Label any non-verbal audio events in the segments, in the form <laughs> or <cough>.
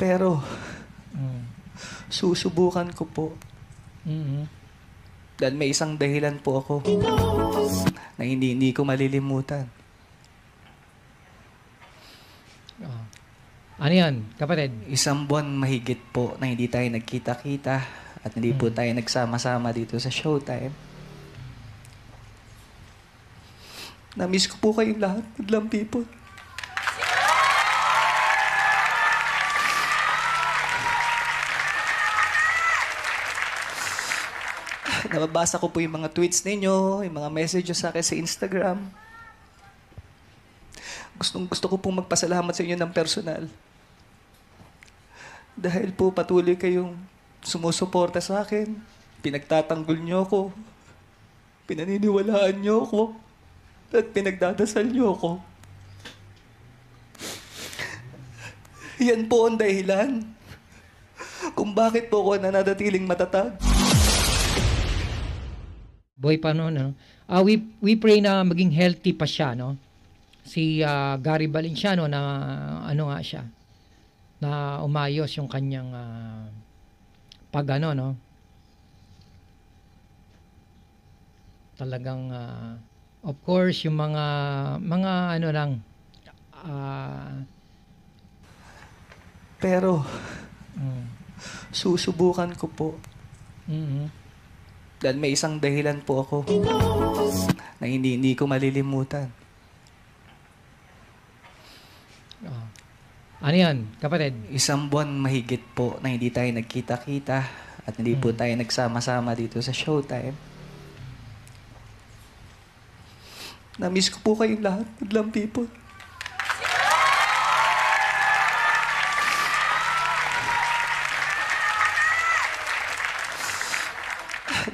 Pero, Mm. susubukan ko po. Mhm. Dahil may isang dahilan po ako na hindi, hindi ko malilimutan. Oh. Ano yan, kapatid? Isang buwan mahigit po na hindi tayo nagkita-kita at hindi po tayo nagsama-sama dito sa showtime. Na-miss ko po kayong lahat, Madlang people. Nababasa ko po yung mga tweets ninyo, yung mga messages sa akin sa Instagram. Gustong gusto ko pong magpasalamat sa inyo ng personal. Dahil po patuloy kayong sumusuporta sa akin. Pinagtatanggol niyo ako. Pinaniniwalaan niyo ako. At pinagdadasal niyo ako. Yan po ang dahilan kung bakit po ako nananatiling matatag. Boy pa noon, ano? Ah, we, we pray na maging healthy pa siya, no? Si ah, Gary Valenciano na ano nga siya, na umayos yung kanyang ah, pag ano, no? Talagang, ah, of course, yung mga, mga ano lang, ah, Pero mm, susubukan ko po. mhm. Dahil may isang dahilan po ako na hindi, hindi ko malilimutan. Ah. Ano yan, kapatid? Isang buwan mahigit po na hindi tayo nagkita-kita at hindi po tayo nagsama-sama dito sa showtime. Na-miss ko po kayong lahat, Madlang people.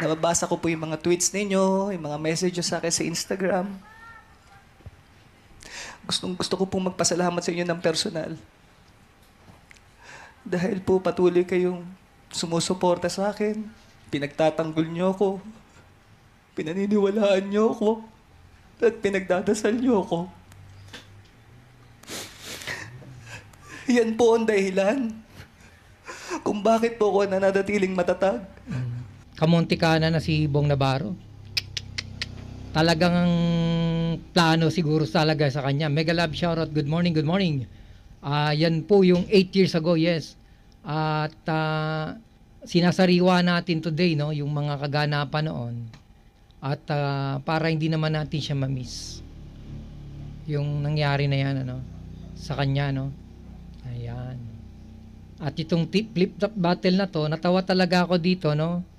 Nababasa ko po yung mga tweets ninyo, yung mga messages sa akin sa Instagram. Gustong gusto ko pong magpasalamat sa inyo ng personal. Dahil po patuloy kayong sumusuporta sa akin. Pinagtatanggol niyo ako. Pinaniniwalaan niyo ako. At pinagdadasal niyo ako. Yan po ang dahilan kung bakit po ako nananatiling matatag. Kamunti ka na si Bong Navarro. Talagang ang plano siguro talaga sa kanya. Mega love shoutout. Good morning, good morning. Ah, yan po yung 8 years ago, yes. At ah, sinasariwa natin today, no, yung mga kaganapan noon. At ah, para hindi naman natin siya ma-miss. Yung nangyari na yan, ano, sa kanya, no. Ayan. At itong tip flip top battle na to, natawa talaga ako dito, no.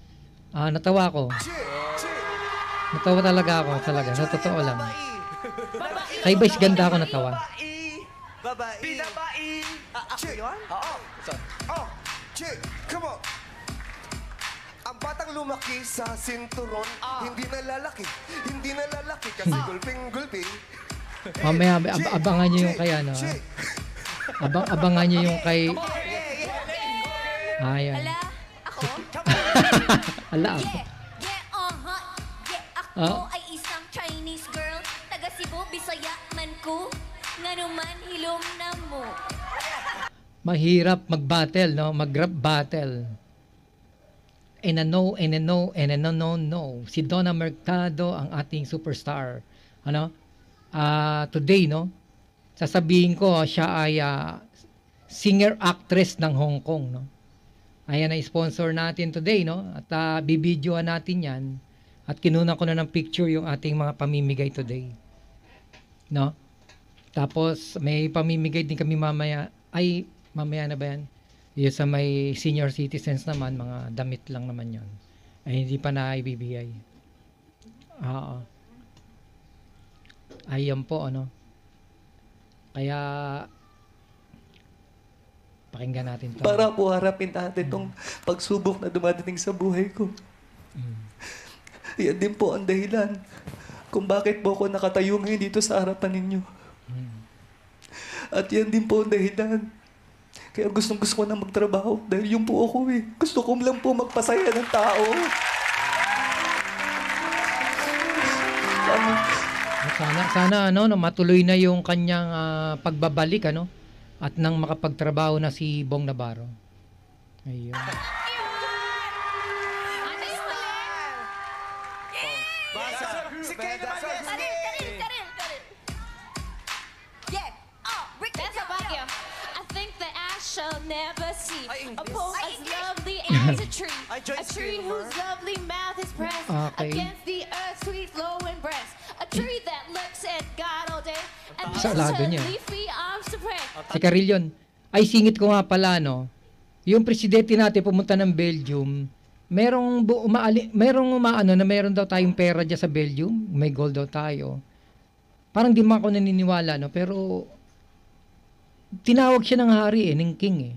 Ah, natawa ako. Natawa talaga ako, talaga. Sa totoo lang. Kay Vice ganda ako natawa. Babae. Binabae. Ah, ako yun? Oo. Oh, chick, come on. Ang batang lumaki sa sinturon, hindi na lalaki, hindi na lalaki kasi gulping-gulping. Mamaya ab- abangan niyo yung kay ano. Chick, Abang abangan niyo yung kay Ayan. Ala, ako? <laughs> Ala ako. Yeah, yeah, uh-huh. Yeah, ako Ah. ay isang Chinese girl. Taga Cebu, Bisaya man ko. Nga naman, hilom na mo. Mahirap mag-battle, no? Mag-rap battle. And a no, and a no, and a no, no, no. Si Donna Mercado, ang ating superstar. Ano? Ah, today, no? Sasabihin ko, siya ay ah, singer-actress ng Hong Kong, no? Ayan ang sponsor natin today, no? At uh, bibidyoan natin yan. At kinuna ko na ng picture yung ating mga pamimigay today. No? Tapos, may pamimigay din kami mamaya. Ay, mamaya na ba yan? Yung sa may senior citizens naman, mga damit lang naman yon Ay, hindi pa na ibibigay. Oo. Ayan po, ano. Kaya, pakinggan natin to. Para po harapin natin itong pagsubok na dumadating sa buhay ko. Yan din po ang dahilan kung bakit po ako nakatayo ngayon dito sa harapan ninyo. At yan din po ang dahilan. Kaya gustong gusto ko na magtrabaho dahil yung po ako eh. Gusto ko lang po magpasaya ng tao. Sana sana ano no matuloy na yung kanyang ah, pagbabalik ano at nang makapagtrabaho na si Bong Navarro. Ayun. Oh, shall never see a pole as lovely <laughs> as a tree. A tree whose lovely mouth is pressed Okay. against the earth's sweet flowing breast. A tree that looks at God all day and Sa to niya. leafy arms to pray. Si Carillion. Ay, singit ko nga pala, no? Yung presidente natin pumunta ng Belgium, merong, bu- umaali, merong umaano na meron daw tayong pera dyan sa Belgium. May gold daw tayo. Parang di man ako naniniwala, no? Pero, tinawag siya ng hari eh, ng king eh.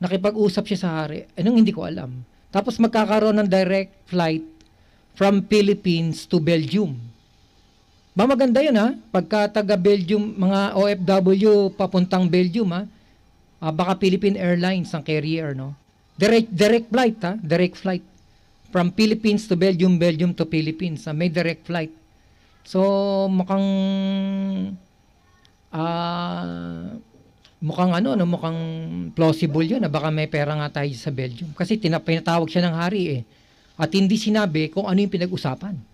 Nakipag-usap siya sa hari. Anong hindi ko alam. Tapos magkakaroon ng direct flight from Philippines to Belgium. Ba maganda yun ha? Pagka taga Belgium, mga OFW papuntang Belgium ha? Ah, baka Philippine Airlines ang carrier, no? Direct, direct flight ha? Direct flight. From Philippines to Belgium, Belgium to Philippines. ah, may direct flight. So, mukhang ah mukhang ano, no, mukhang plausible yun na baka may pera nga tayo sa Belgium. Kasi tina- pinatawag siya ng hari eh. At hindi sinabi kung ano yung pinag-usapan.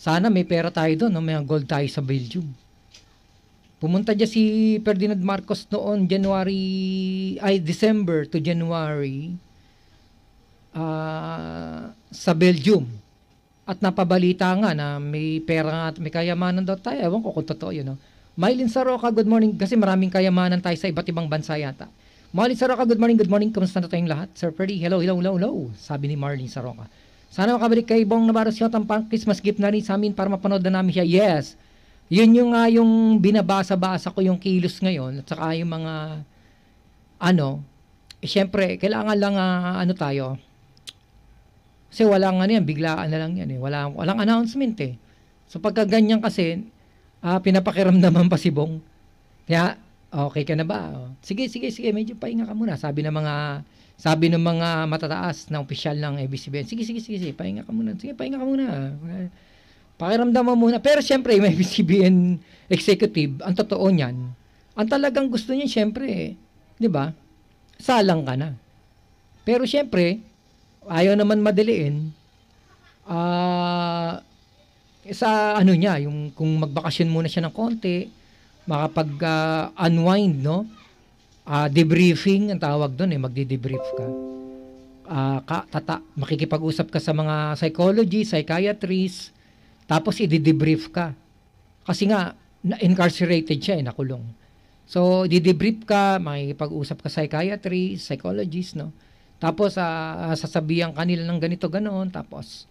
Sana may pera tayo doon, no? may gold tayo sa Belgium. Pumunta dyan si Ferdinand Marcos noon, January, ay December to January, ah, sa Belgium. At napabalita nga na may pera nga, at may kayamanan daw tayo. Ewan ko kung totoo yun. No? Mylene Saroka, good morning. Kasi maraming kayamanan tayo sa iba't ibang bansa yata. Marlene Saroka, good morning, good morning. Kamusta na tayong lahat? Sir Ferdy, hello, hello, hello, hello. Sabi ni Marlene Saroka. Sana makabalik kay Bong Navarro si Otang pang Christmas gift na rin sa amin para mapanood na namin siya. Yes. Yun yung nga yung binabasa-basa ko yung kilos ngayon at saka yung mga ano, eh, syempre, kailangan lang ah, ano tayo. Kasi walang ano yan, biglaan na lang yan eh. Wala, walang announcement eh. So pagka ganyan kasi, ah, pinapakiramdaman <laughs> pa si Bong. Kaya, okay ka na ba? Oh, Sige, sige, sige, medyo pahinga ka muna. Sabi ng mga, sabi ng mga matataas na opisyal ng ABCBN, sige, sige, sige, sige, pahinga ka muna. Sige, pahinga ka muna. Pakiramdam mo muna. Pero syempre, may ABCBN <laughs> executive, ang totoo niyan, ang talagang gusto niya, syempre, di ba? Salang ka na. Pero syempre, ayaw naman madaliin. Ah, sa ano niya, yung kung magbakasyon muna siya ng konti, makapag ah, unwind, no? Ah, debriefing ang tawag doon eh, magde-debrief ka. Ah, ka, tata, makikipag-usap ka sa mga psychology, psychiatrist, tapos i-debrief ka. Kasi nga, incarcerated siya eh, nakulong. So, i-debrief ka, makikipag-usap ka psychiatrist, psychologist, no? Tapos, ah, sasabihan kanila ng ganito, ganon. Tapos,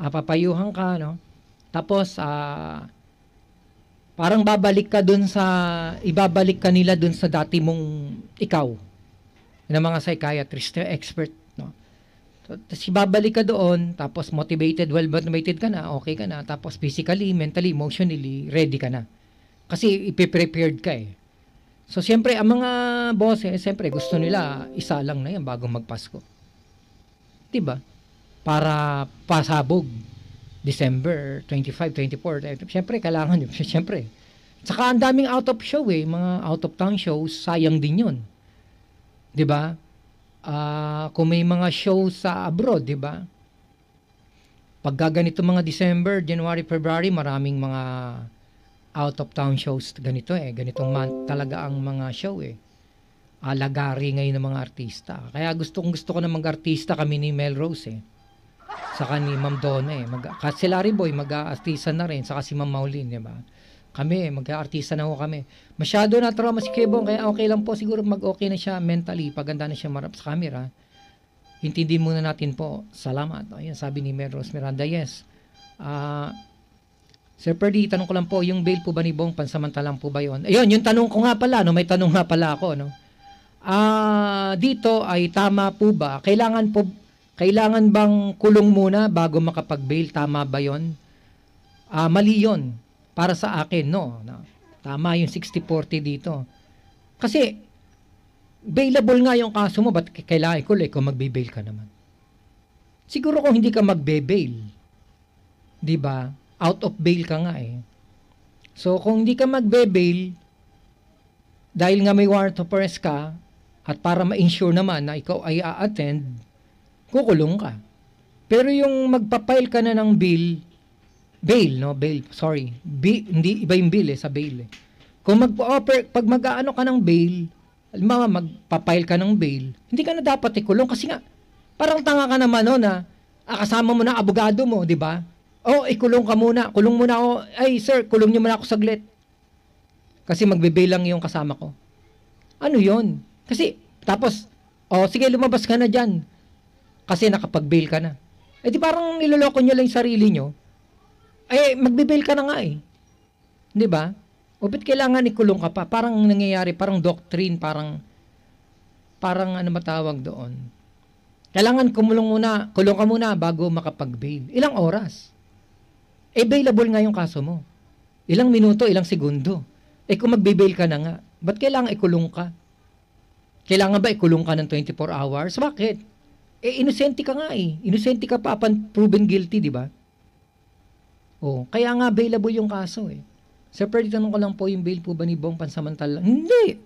ah, papayuhan ka, no? Tapos, ah, parang babalik ka dun sa, ibabalik ka nila dun sa dati mong ikaw, ng mga psychiatrist, expert, no? So, Tapos ibabalik ka doon, tapos motivated, well motivated ka na, okay ka na, tapos physically, mentally, emotionally, ready ka na. Kasi ipiprepared ka eh. So, siyempre, ang mga bosses, siyempre, gusto nila isa lang na yan bago magpasko. 'Di ba? Para pasabog. December 25, 24. eh, Siyempre, kailangan yun. <laughs> Siyempre. Saka ang daming out of show eh. Mga out of town shows, sayang din yun. ba? Ah, kung may mga show sa abroad, 'di ba? Pag ganito mga December, January, February, maraming mga out of town shows ganito eh. Ganitong month talaga ang mga show eh. Alagari ngayon ng mga artista. Kaya gusto kong gusto ko na mag-artista kami ni Melrose eh. Saka ni Ma'am Donna eh. Mag, kasi Larry Boy, mag-artista na rin. Saka si Ma'am Maulin, di ba? Kami, mag-artista na ho kami. Masyado na trauma si Kebong, kaya okay lang po. Siguro mag-okay na siya mentally. Paganda na siya marap sa camera. Intindi muna natin po. Salamat. Ayan, sabi ni Melrose Miranda, yes. Ah... Sir Perdi, tanong ko lang po, yung bail po ba ni Bong, pansamantalang po ba yon? Ayun, yung tanong ko nga pala, no, may tanong nga pala ako, no. Ah, dito ay tama po ba? Kailangan po kailangan bang kulong muna bago makapag-bail? Tama ba 'yon? Ah, mali 'yon para sa akin, no. no. Tama yung 60-40 dito. Kasi bailable nga yung kaso mo, ba't kailangan ko kung magbe-bail ka naman? Siguro kung hindi ka magbe-bail, 'di ba? Out of bail ka nga eh. So kung hindi ka magbe-bail, dahil nga may warrant of arrest ka, at para ma-ensure naman na ikaw ay a-attend, kukulong ka. Pero yung magpa-file ka na ng bill, bail, no? Bail, sorry. Bi- hindi, iba yung bill eh, sa bail eh. Kung mag-offer, pag mag-ano ka ng bail, halimbawa magpa-file ka ng bail, hindi ka na dapat ikulong kasi nga, parang tanga ka naman no, na ah, kasama mo na abogado mo, di ba? Oh, ikulong ka muna. Kulong muna ako. Ay, sir, kulong niyo muna ako saglit. Kasi magbe-bail lang yung kasama ko. Ano yon? Kasi, tapos, oh, sige, lumabas ka na dyan. Kasi nakapag-bail ka na. Eh di parang niloloko nyo lang yung sarili nyo. Eh, magbe-bail ka na nga eh. Di ba? O ba't kailangan ikulong ka pa? Parang nangyayari, parang doctrine, parang, parang ano matawag doon. Kailangan kumulong muna, kulong ka muna bago makapag-bail. Ilang oras? Eh, bailable nga yung kaso mo. Ilang minuto, ilang segundo. Eh, kung magbe-bail ka na nga, ba't kailangan ikulong ka? Kailangan ba ikulong ka ng 24 hours? Bakit? Eh, inosente ka nga eh. Inosente ka pa upon proven guilty, di ba? Oh, kaya nga available yung kaso eh. Sir, pwede tanong ko lang po yung bail po ba ni Bong pansamantala? Hindi.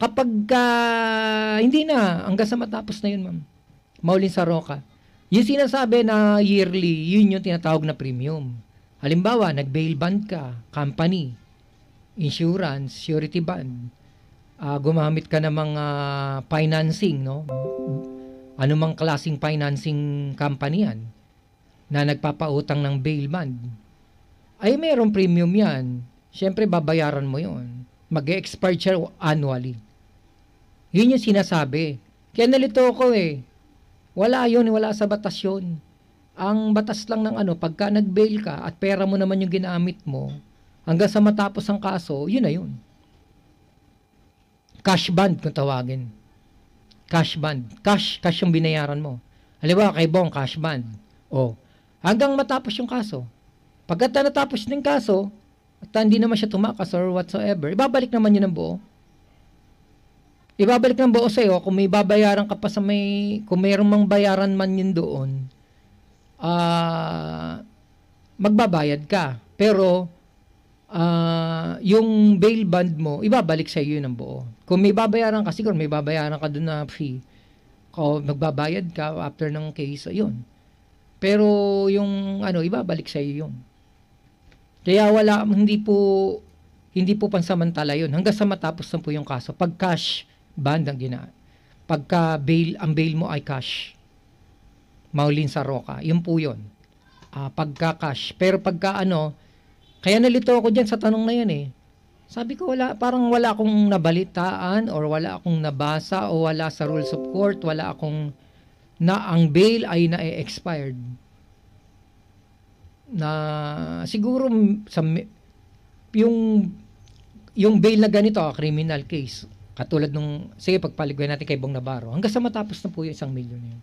Kapag ah, hindi na, hanggang sa matapos na yun, ma'am. Maulin sa Roca. Yung sinasabi na yearly, yun yung tinatawag na premium. Halimbawa, nag-bail bond ka, company, insurance, surety bond, ah, gumamit ka ng mga financing, no? Anumang klasing financing company yan na nagpapautang ng bail bond, ay mayroong premium yan. Siyempre, babayaran mo yon. Mag-expire siya annually. Yun yung sinasabi. Kaya nalito ko eh. Wala yun, wala sa batas yun. Ang batas lang ng ano, pagka nag-bail ka at pera mo naman yung ginamit mo, hanggang sa matapos ang kaso, yun na yun. Cash bond kung tawagin. Cash bond. Cash, cash yung binayaran mo. Halimbawa, kay Bong, cash bond. O, hanggang matapos yung kaso. Pagka natapos ng kaso, at hindi naman siya tumakas or whatsoever, ibabalik naman yun ng buo. Ibabalik ng buo sa'yo kung may babayaran ka pa sa may, kung mayroong mang bayaran man yun doon, ah, magbabayad ka. Pero, ah, yung bail bond mo, ibabalik sa iyo ng buo. Kung may babayaran ka, siguro may babayaran ka doon na fee, kung magbabayad ka after ng case, yun. Pero yung ano, ibabalik sa iyo yun. Kaya wala, hindi po, hindi po pansamantala yun. Hanggang sa matapos na po yung kaso. Pag cash, bond ang gina. Pagka bail, ang bail mo ay cash. Maulin sa roka. Yun po yun. Ah, pagka cash. Pero pagka ano, kaya nalito ako dyan sa tanong na yan eh. Sabi ko wala, parang wala akong nabalitaan or wala akong nabasa o wala sa rules of court, wala akong na ang bail ay na-expired. Na siguro sa yung yung bail na ganito, ah, criminal case, katulad nung, sige pagpaliguan natin kay Bong Navarro, hanggang sa matapos na po yung isang milyon yun.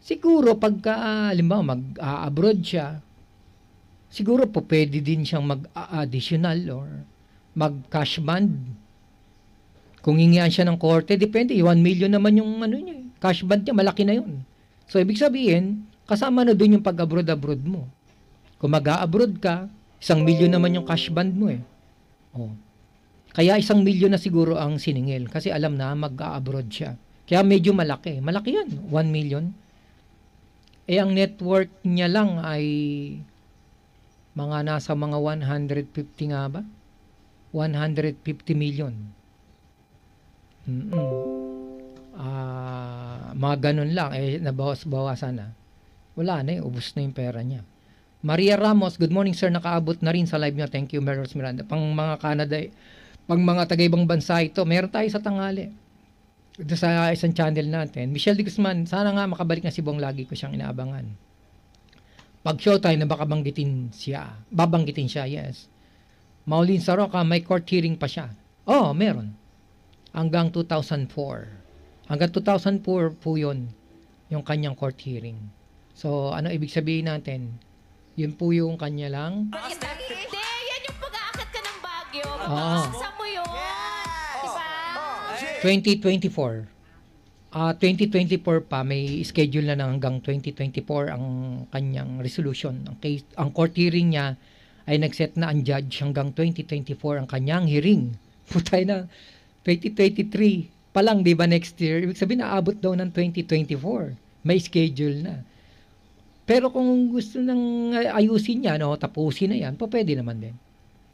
Siguro pagka, ah, halimbawa, mag-abroad siya, siguro po pwede din siyang mag-additional or mag-cash bond. Kung hingihan siya ng korte, depende, 1 million naman yung ano niya, eh. cash bond niya, malaki na yun. So, ibig sabihin, kasama na doon yung pag-abroad-abroad mo. Kung mag-abroad ka, isang milyon naman yung cash bond mo eh. Oh. Kaya isang milyon na siguro ang siningil kasi alam na mag-abroad siya. Kaya medyo malaki. Malaki yan, 1 million. Eh, ang network niya lang ay mga nasa mga 150 nga ba? 150 million. Mm-mm. Ah, mga ganun lang eh nabawas-bawasan na. Wala na eh, ubos na yung pera niya. Maria Ramos, good morning sir, nakaabot na rin sa live niya. Thank you, Meryl Miranda. Pang mga Canada, pang mga taga-ibang bansa ito, meron tayo sa tangali. Ito sa isang channel natin. Michelle de Guzman, sana nga makabalik na si Bong, lagi ko siyang inaabangan. Pag show tayo na baka banggitin siya. Babanggitin siya, yes. Maulin Saroka, may court hearing pa siya. Oh, meron. Hanggang 2004. Hanggang 2004 po yun, yung kanyang court hearing. So, ano ibig sabihin natin? Yun po yung kanya lang. Hindi, yan yung pag-aakit ka ng Baguio. Oo. Mababasa mo yun. Diba? 2024. Ah, 2024 pa may schedule na ng hanggang 2024 ang kanyang resolution. Ang case, ang court hearing niya ay nagset na ang judge hanggang 2024 ang kanyang hearing <laughs> Putay na, 2023 pa lang, di ba, next year? Ibig sabihin, naabot daw ng 2024. May schedule na. Pero kung gusto nang ayusin niya, no, tapusin na yan, pa pwede naman din.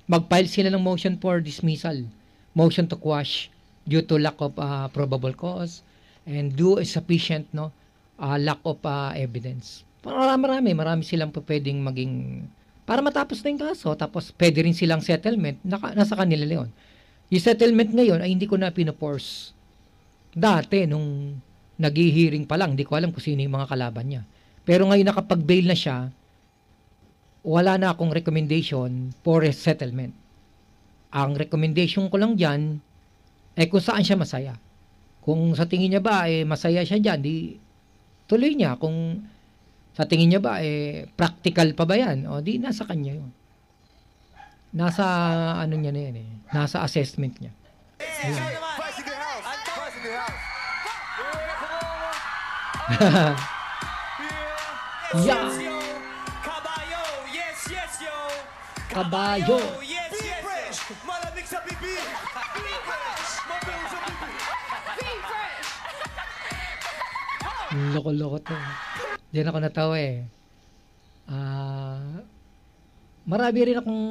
Mag-file sila ng motion for dismissal, motion to quash due to lack of uh, probable cause and due sufficient no uh, lack of uh, evidence. Marami, marami, marami silang pwedeng maging para matapos na yung kaso, tapos pwede rin silang settlement, naka, nasa kanila yun. Yung settlement ngayon ay hindi ko na pinoforce. Dati, nung naghihiring pa lang, hindi ko alam kung sino yung mga kalaban niya. Pero ngayon nakapag-bail na siya, wala na akong recommendation for a settlement. Ang recommendation ko lang dyan, ay kung saan siya masaya. Kung sa tingin niya ba, eh, masaya siya dyan, di tuloy niya. Kung sa tingin niya ba, eh, practical pa ba yan? O di, nasa kanya yun. Nasa, ano niya na yan eh. Nasa assessment niya. House. Yeah! <laughs> Yo, kabayo, yes, yes, yo. Kabayo. Malamig sa bibig. Mabilang sa bibig. Fresh. Loko-loko to. Diyan ako natawa eh. Ah, marami rin akong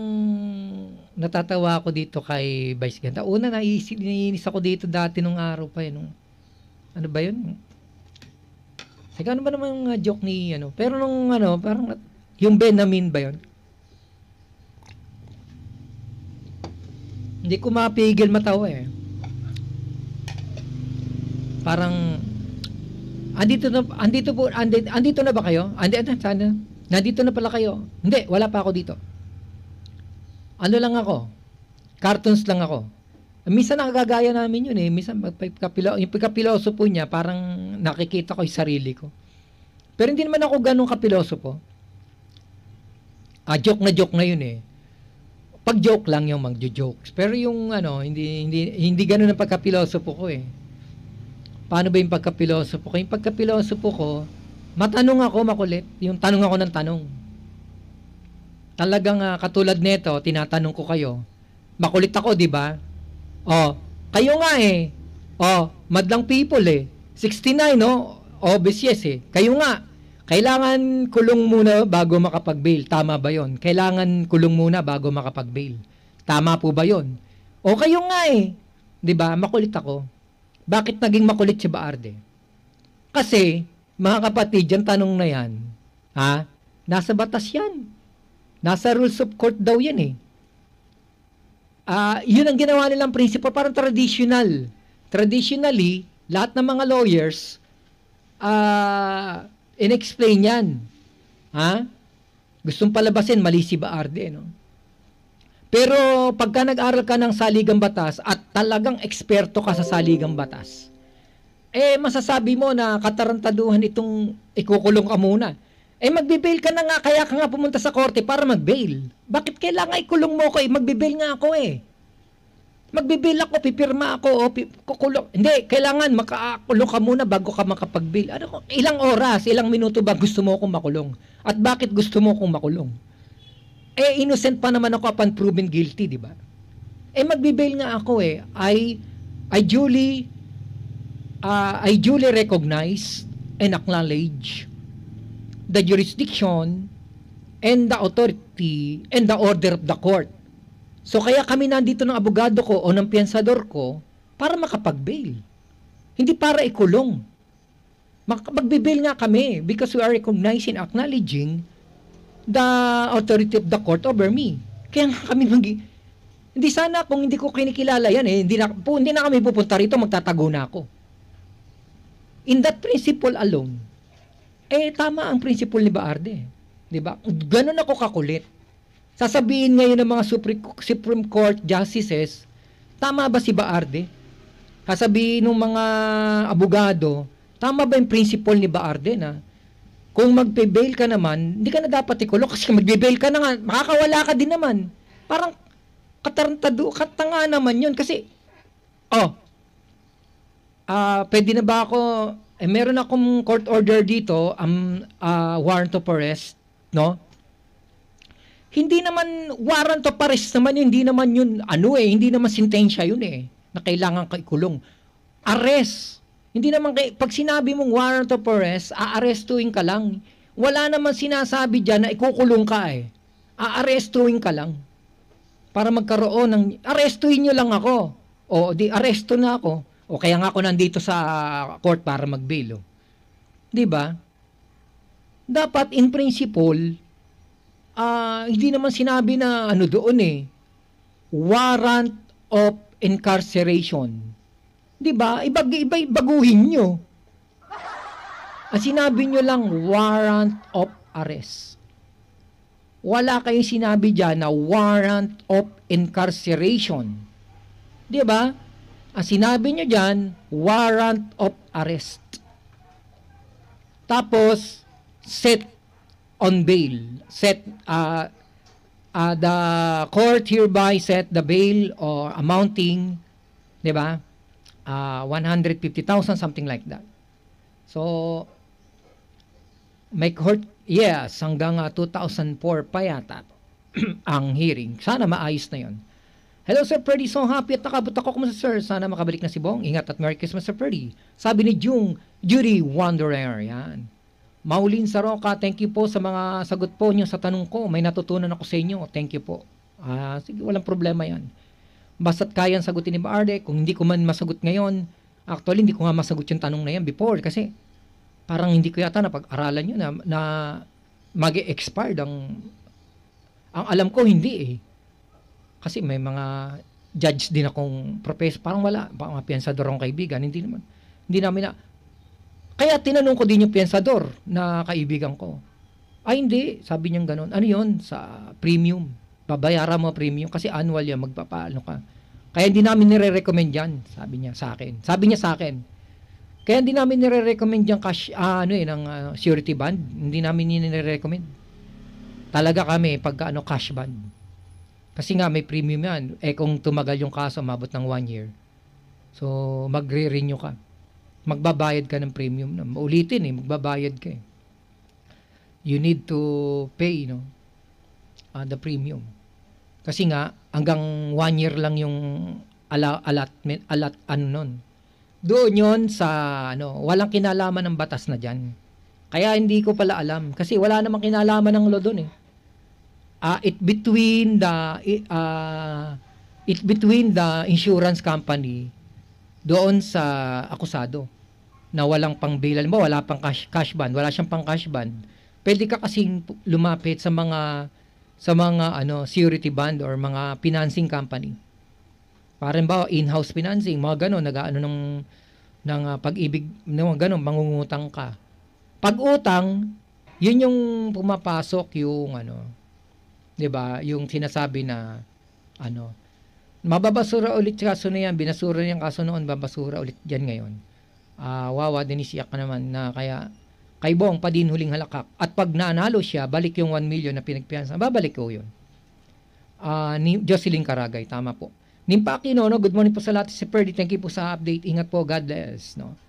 natatawa ako dito kay Vice Ganda. Una, naisip, naiinis ako dito dati nung araw pa eh. Nung, ano ba yun? Teka, ano ba naman mga joke ni, ano? Pero nung, ano, parang, yung Benamin ba yun? Hindi ko mapigil matawa eh. Parang, andito na, andito po, andito, andito na ba kayo? Andi, ano, sana, nandito na pala kayo. Hindi, wala pa ako dito. Ano lang ako? Cartoons lang ako. Minsan nakagagaya namin yun eh. Minsan pagkapilo, yung pagkapilosopo niya, parang nakikita ko yung sarili ko. Pero hindi naman ako ganun kapilosopo. Ah, joke na joke na yun eh. Pag joke lang yung magjo-jokes. Pero yung ano, hindi hindi hindi ganun ang pagkapilosopo ko eh. Paano ba yung pagkapilosopo ko? Yung pagkapilosopo ko, matanong ako makulit. Yung tanong ako ng tanong. Talagang ah, katulad nito, tinatanong ko kayo. Makulit ako, di ba? Oh, kayo nga eh. Oh, madlang people eh. 69, no? Obvious yes eh. Kayo nga. Kailangan kulong muna bago makapag-bail. Tama ba yon? Kailangan kulong muna bago makapag-bail. Tama po ba yon? O kayo nga eh. 'Di ba? Makulit ako. Bakit naging makulit si Baarde? Kasi, mga kapatid, yung tanong na yan, ha? Nasa batas yan. Nasa rules of court daw yan eh. Ah, yun ang ginawa nilang principle, parang traditional. Traditionally, lahat ng mga lawyers, ah, inexplain yan. Ha? Gustong palabasin, mali si Baarde, no? Pero pagka nag-aral ka ng saligang batas at talagang eksperto ka sa saligang batas, eh masasabi mo na katarantaduhan itong ikukulong ka muna. Eh magbe-bail ka na nga, kaya ka nga pumunta sa korte para mag-bail. Bakit kailangan ikulong mo ko? Eh, magbe-bail nga ako eh. Magbe-bail ako, pipirma ako, o pi- kukulong. Hindi, kailangan makakulong ka muna bago ka makapag-bail. Ano, ilang oras, ilang minuto ba gusto mo akong makulong? At bakit gusto mo akong makulong? Eh, innocent pa naman ako upon proven guilty, di ba? Eh, magbe-bail nga ako eh. I, I duly, uh, I duly recognize and acknowledge the jurisdiction and the authority and the order of the court. So kaya kami nandito ng abogado ko o ng piyansador ko para makapag-bail. Hindi para ikulong. Mak- Magbe-bail nga kami because we are recognizing, acknowledging the authority of the court over me. Kaya nga kami mag hindi sana kung hindi ko kinikilala yan eh, hindi na, po, hindi na kami pupunta rito, magtatago na ako. In that principle alone, eh, tama ang principle ni Baarde. Di ba? Ganon ako kakulit. Sasabihin ngayon ng mga Supreme Court justices, tama ba si Baarde? Sasabihin ng mga abogado, tama ba yung principle ni Baarde na kung magbe-bail ka naman, hindi ka na dapat ikulong kasi magbe-bail ka na nga, makakawala ka din naman. Parang katarantado, katanga naman yun kasi, oh, ah pwede na ba ako, eh, meron akong court order dito, um, ah, warrant of arrest, no? hindi naman warrant of arrest naman hindi naman yun, ano eh, hindi naman sentensya yun eh, na kailangan ka ikulong. Arrest. Hindi naman, kay, pag sinabi mong warrant of arrest, aarestuin ka lang. Wala naman sinasabi dyan na ikukulong ka eh. Aarestuin ka lang. Para magkaroon ng, arestuin nyo lang ako. O di, aresto na ako. O kaya nga ako nandito sa court para mag-bail. oh. Di ba? Dapat in principle, ah hindi naman sinabi na ano doon eh, warrant of incarceration. 'Di ba? Iba iba baguhin nyo. Ang sinabi nyo lang warrant of arrest. Wala kayong sinabi diyan na warrant of incarceration. 'Di ba? Ang sinabi nyo diyan warrant of arrest. Tapos set on bail. Set uh, uh, the court hereby set the bail or amounting, 'di ba? Uh, 150,000 something like that. So may court yes hanggang uh, 2004 pa yata <clears throat> ang hearing. Sana maayos na 'yon. Hello Sir Purdy, so happy at nakabot ako. Kumusta sir? Sana makabalik na si Bong. Ingat at Merry Christmas Sir Purdy. Sabi ni Jung, Judy Wanderer. Yan. Maulin Saroka, thank you po sa mga sagot po niyo sa tanong ko. May natutunan ako sa inyo. Thank you po. Ah, sige, walang problema yan. Basta't kayang sagutin ni Baarde, kung hindi ko man masagot ngayon, actually, hindi ko nga masagot yung tanong na yan before kasi parang hindi ko yata napag-aralan yun na, na mag-expired ang ang alam ko hindi eh. Kasi may mga judge din akong professor, parang wala, mga piyansador akong kaibigan, hindi naman. Hindi namin na, kaya tinanong ko din yung pensador na kaibigan ko. Ay hindi, sabi niya ganun. Ano yon Sa premium. Babayaran mo premium kasi annual yan, magpapaano ka. Kaya hindi namin nire-recommend yan, sabi niya sa akin. Sabi niya sa akin. Kaya hindi namin nire-recommend yung cash, ah, ano eh, ng ah, surety bond. Hindi namin nire-recommend. Talaga kami, pagka ano, cash bond. Kasi nga may premium yan. Eh kung tumagal yung kaso, mabot ng one year. So, magre-renew ka magbabayad ka ng premium na. Ulitin eh, magbabayad ka eh. You need to pay, no? Uh, the premium. Kasi nga, hanggang one year lang yung allotment, alat, ano nun. Doon yon sa, ano, walang kinalaman ng batas na dyan. Kaya hindi ko pala alam. Kasi wala namang kinalaman ng law doon eh. Uh, it between the, uh, it between the insurance company doon sa akusado na walang pang bilan mo, wala pang cash, cash band, wala siyang pang cash band, pwede ka kasing lumapit sa mga sa mga ano security band or mga financing company. Para ba in-house financing, mga ganon, nag-ano ng ng uh, pag-ibig, ng ganon, mangungutang ka. Pag-utang, yun yung pumapasok yung ano, 'di ba? Yung sinasabi na ano, mababasura ulit kaso na yan, binasura niyang kaso noon, babasura ulit diyan ngayon uh, wawa din siya ka naman na kaya kay Bong pa din huling halakak. At pag nanalo siya, balik yung 1 million na pinagpiyansa. Babalik ko yun. Uh, ni Jocelyn Karagay, tama po. Nimpa Aquino, no? good morning po sa lahat. Si Perdy, thank you po sa update. Ingat po, God bless. No?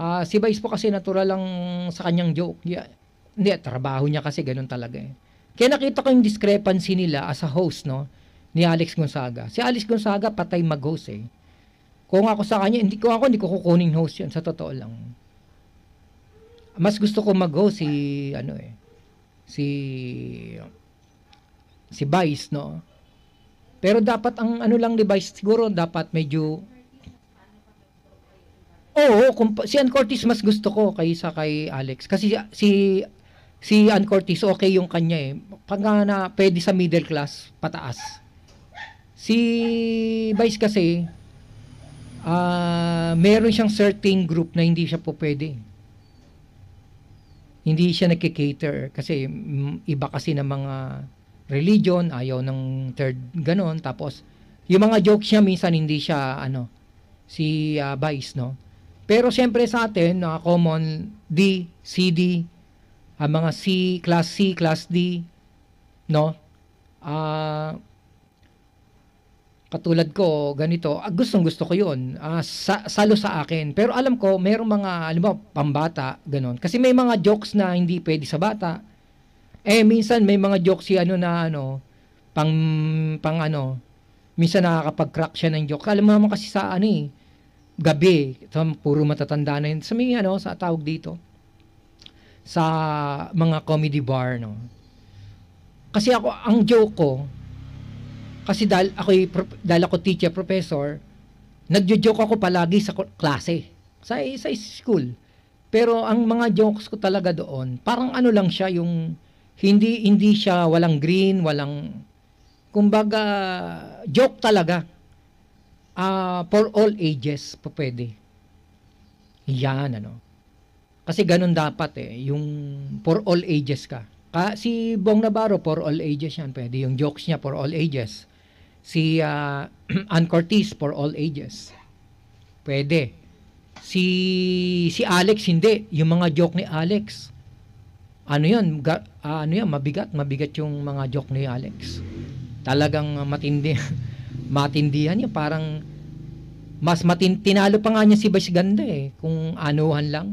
Uh, si Vice po kasi natural lang sa kanyang joke. Yeah. Hindi, trabaho niya kasi ganun talaga eh. Kaya nakita ko yung discrepancy nila as a host, no? Ni Alex Gonzaga. Si Alex Gonzaga, patay mag-host eh. Kung ako sa kanya, hindi ko ako, hindi ko kukunin host yun. Sa totoo lang. Mas gusto ko mag-host si, ano eh, si, si Vice, no? Pero dapat ang ano lang ni Vice, siguro dapat medyo, Oo, kung, si Ann Cortez mas gusto ko kaysa kay Alex. Kasi si, si, si Ann Cortez, okay yung kanya eh. Pag na pwede sa middle class, pataas. Si Vice kasi, uh, meron siyang certain group na hindi siya po pwede. Hindi siya nagkikater kasi mm, iba kasi ng mga religion, ayaw ng third ganon. Tapos, yung mga jokes niya minsan hindi siya, ano, si uh, Vice, no? Pero siyempre sa atin, uh, common D, CD, ang uh, mga C, class C, class D, no? Ah, uh, katulad ko, ganito, ah, gustong gusto ko yun. Ah, sa, salo sa akin. Pero alam ko, mayroong mga, alam mo, pambata, ganun. Kasi may mga jokes na hindi pwede sa bata. Eh, minsan may mga jokes si ano na ano, pang, pang ano, minsan nakakapag-crack siya ng joke. Alam mo naman kasi sa ano eh, gabi, sa puro matatanda na yun. Sa may ano, sa tawag dito, sa mga comedy bar, no. Kasi ako, ang joke ko, kasi dahil ako, dahil ako teacher, professor, nagjo-joke ako palagi sa klase, sa, sa school. Pero ang mga jokes ko talaga doon, parang ano lang siya, yung hindi hindi siya walang green, walang kumbaga joke talaga. Ah, for all ages pa pwede. Yan ano. Kasi ganun dapat eh, yung for all ages ka. Ka, si Bong Navarro, for all ages yan. Pwede yung jokes niya for all ages. Si ah, <clears throat> Ann Cortez, for all ages. Pwede. Si si Alex hindi, yung mga joke ni Alex. Ano 'yun? Ga, ah, ano 'yan? Mabigat, mabigat yung mga joke ni Alex. Talagang matindi. <laughs> matindihan niya parang mas matin tinalo pa nga niya si Vice Ganda eh kung anuhan lang.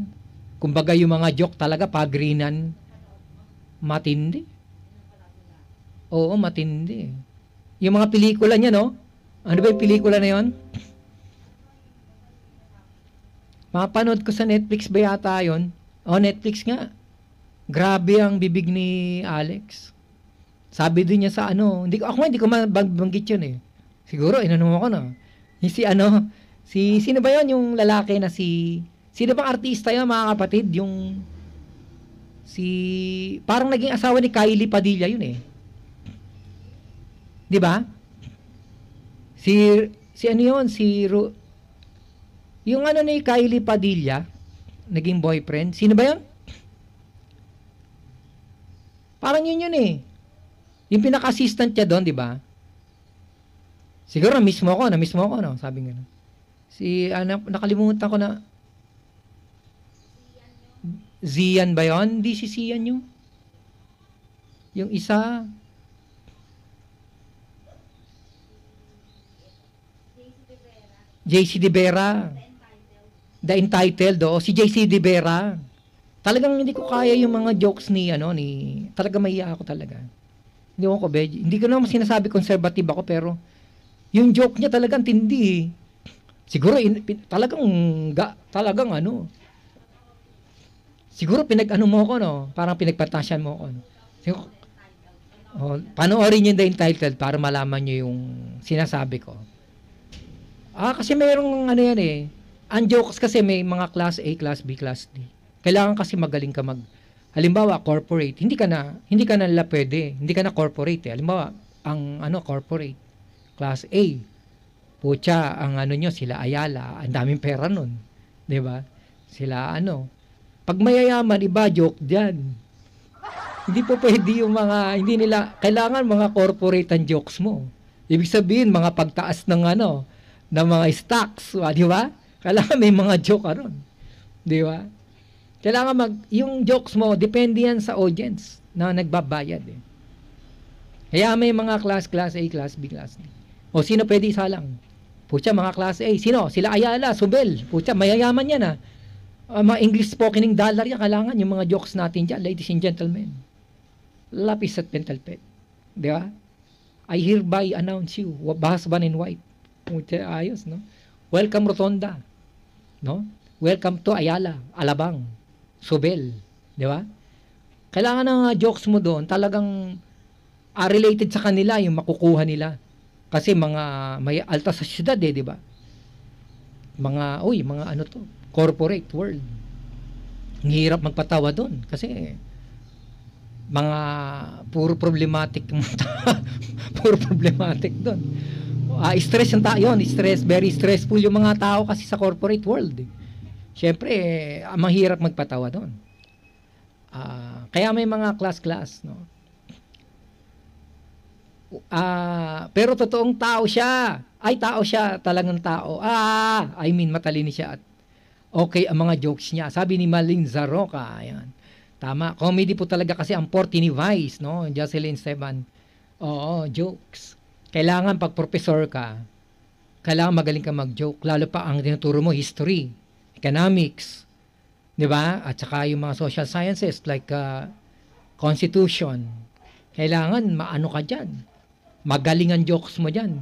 Kumbaga yung mga joke talaga pagrinan matindi. Oo, matindi. Yung mga pelikula niya, no? Ano ba yung pelikula na 'yon? Mapanood ko sa Netflix ba yata yun? O, Netflix nga. Grabe ang bibig ni Alex. Sabi din niya sa ano, hindi ko, ako hindi ko mabanggit yun eh. Siguro, inano mo ko na. <laughs> Yung si ano, si, sino ba yun yung lalaki na si, sino bang artista yun mga kapatid? Yung, si, parang naging asawa ni Kylie Padilla yun eh. Di ba? Si, si ano yun, si, Ru, yung ano ni Kylie Padilla, naging boyfriend, sino ba yun? Parang yun yun eh. Yung pinaka-assistant niya doon, di ba? Siguro na-miss mo ako, na-miss mo ako, no? Sabi nga. Si, ano, nakalimutan ko na, Zian ba yun? Hindi si Zian yung, yung isa, JC De Vera. The Entitled, oh. Si JC De Vera. Talagang hindi ko kaya yung mga jokes ni, ano, ni, talaga maiya ako talaga. Hindi ko ko, Hindi ko naman sinasabi conservative ako, pero, yung joke niya talagang tindi eh. Siguro, in, pin, talagang, ga, talagang ano, siguro pinag-ano mo ko, no? Parang pinagpatasyan mo ko, no? Siguro, oh, panoorin niyo yung The Entitled para malaman niyo yung sinasabi ko. Ah, kasi mayroong ano yan eh. Ang jokes kasi may mga class A, class B, class D. Kailangan kasi magaling ka mag Halimbawa, corporate, hindi ka na hindi ka na nila pwede, hindi ka na corporate. Eh. Halimbawa, ang ano corporate, class A. Pucha, ang ano nyo, sila Ayala, ang daming pera nun. 'Di ba? Sila ano. Pag mayayaman, iba joke diyan. Hindi po pwede yung mga, hindi nila, kailangan mga corporate ang jokes mo. Ibig sabihin, mga pagtaas ng ano, ng mga stocks, di ba? Kailangan may mga joke ka ron. Di ba? Kailangan mag, yung jokes mo, depende yan sa audience na nagbabayad eh. Kaya may mga class, class A, class B, class D. O sino pwede isa lang? Pucha, mga class A. Sino? Sila Ayala, Subel. Pucha, mayayaman yan ah. Uh, mga English spokening dollar yan, kailangan yung mga jokes natin dyan, ladies and gentlemen. Lapis at pentalpet. Di ba? I hereby announce you, husband in white. Pucha, ayos, no? Welcome Rotonda. No? Welcome to Ayala, Alabang, Subel. Di ba? Kailangan ng uh, jokes mo doon, talagang uh, related sa kanila yung makukuha nila. Kasi mga may alta sa syudad eh, di ba? Mga, uy, mga ano to, corporate world. Ang hirap magpatawa doon kasi mga puro problematic <laughs> puro problematic doon. Uh, stress yung tao yun, stress, very stressful yung mga tao kasi sa corporate world. Eh. Siyempre, eh, mahirap magpatawa doon. Uh, kaya may mga class-class, no? Ah, uh, pero totoong tao siya. Ay, tao siya, talagang tao. Ah, I mean, matalino siya at okay ang mga jokes niya. Sabi ni Malin Zaroka, ayan. Tama, comedy po talaga kasi ang forte ni Vice, no? Jocelyn Esteban. Oo, jokes. Kailangan pag professor ka, kailangan magaling ka mag-joke. Lalo pa ang tinuturo mo, history, economics, di ba? At saka yung mga social sciences like uh, Constitution. Kailangan maano ka dyan. Magaling ang jokes mo dyan.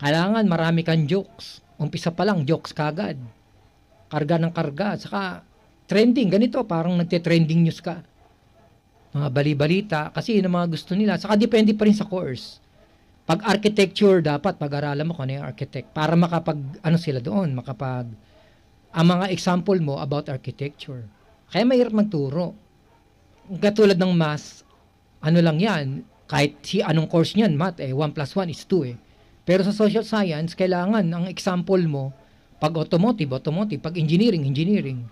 Kailangan marami kang jokes. Umpisa pa lang, jokes kagad. Karga ng karga. Saka, trending. Ganito, parang nagte-trending news ka. Mga bali-balita. Kasi yun ang mga gusto nila. Saka depende pa rin sa course. Pag architecture, dapat pag-aralan mo kung ano yung architect. Para makapag, ano sila doon, makapag, ang mga example mo about architecture. Kaya mahirap magturo. Katulad ng math, ano lang yan, kahit si anong course niyan, math, eh, 1 plus 1 is 2 eh. Pero sa social science, kailangan ang example mo, pag automotive, automotive, pag engineering, engineering,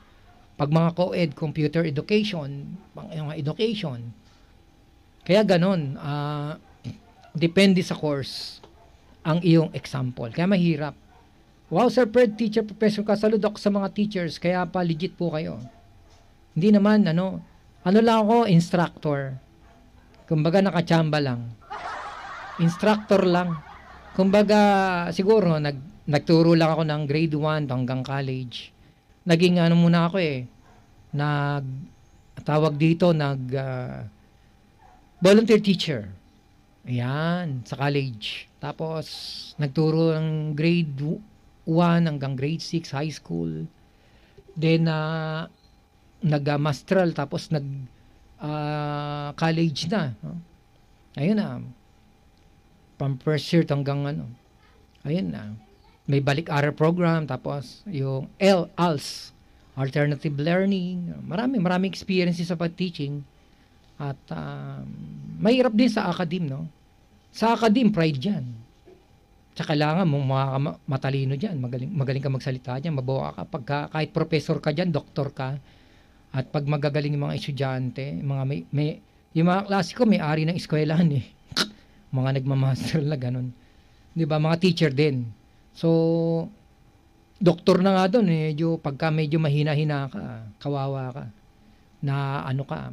pag mga co-ed, computer education, pang mga education. Kaya ganon, ah, depende sa course ang iyong example. Kaya mahirap. Wow, Sir Fred, teacher, professor ka. Saludo ako sa mga teachers. Kaya pa, legit po kayo. Hindi naman, ano, ano lang ako, instructor. Kumbaga, nakachamba lang. Instructor lang. Kumbaga, siguro, nag, nagturo lang ako ng grade 1 hanggang college. Naging ano muna ako eh, nag, tawag dito, nag, ah, volunteer teacher. Ayan, sa college. Tapos, nagturo ng grade 1 hanggang grade 6 high school. Then, uh, nag-masteral, tapos nag ah, college na. Ayun na. From first year hanggang ano. Ayun na. May balik-aral program, tapos yung L, ALS, Alternative Learning. Marami, marami experiences sa pag-teaching. At um, mahirap din sa academe, no? Sa academe, pride yan. Tsaka kailangan mong matalino dyan. Magaling, magaling ka magsalita dyan. Mabawa ka. Pagka, kahit professor ka dyan, doktor ka. At pag magagaling yung mga estudyante, mga may, may, yung mga klase ko, may ari ng eskwelahan eh. <laughs> mga nagmamaster na ganun. Di ba? Mga teacher din. So, doktor na nga doon. Medyo, pagka medyo mahina-hina ka, kawawa ka na ano ka.